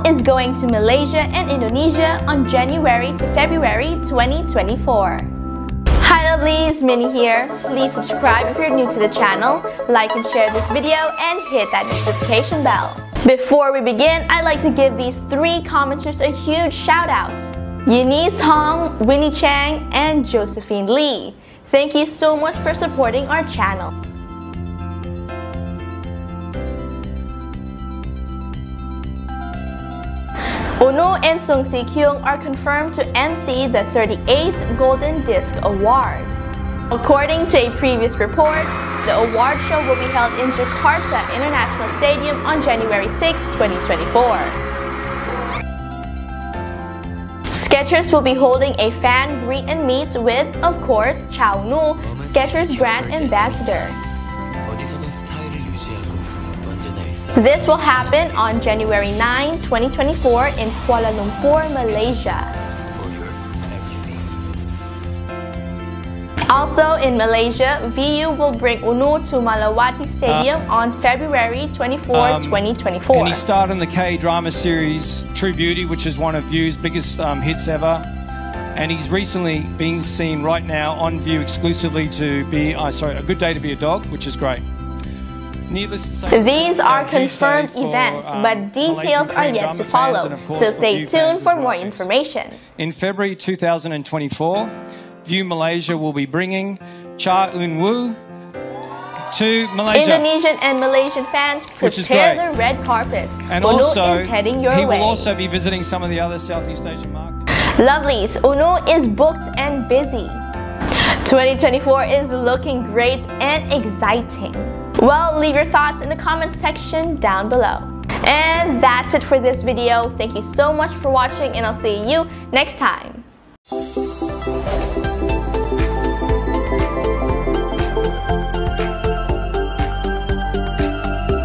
Is going to Malaysia and Indonesia on January to February 2024. Hi lovelies, Minnie here. Please subscribe if you're new to the channel, like and share this video, and hit that notification bell. Before we begin, I'd like to give these three commenters a huge shout out. Eunice Hong, Winnie Chang, and Josephine Lee. Thank you so much for supporting our channel. Eun Woo and Sung Si Kyung are confirmed to MC the 38th Golden Disc Award. According to a previous report, the award show will be held in Jakarta International Stadium on January 6, 2024. Skechers will be holding a fan greet and meet with, of course, Cha Eun Woo, Skechers brand ambassador. This will happen on January 9, 2024 in Kuala Lumpur, Malaysia. Also in Malaysia, Viu will bring Eun Woo to Malawati Stadium uh, on February 24, um, 2024. And he starred in the K-drama series True Beauty, which is one of Viu's biggest um, hits ever. And he's recently being seen right now on Viu exclusively to be, uh, sorry, A Good Day to Be a Dog, which is great. These are confirmed events, um, but details are yet to follow, so stay tuned for more information. In February 2024, Viu Malaysia will be bringing Cha Eun Woo to Malaysia. Indonesian and Malaysian fans prepare the red carpet. And Eun Woo also, is heading your he way. will also be visiting some of the other Southeast Asian markets. Lovelies, Eun Woo is booked and busy. 2024 is looking great and exciting. Well, leave your thoughts in the comment section down below. And that's it for this video. Thank you so much for watching and I'll see you next time.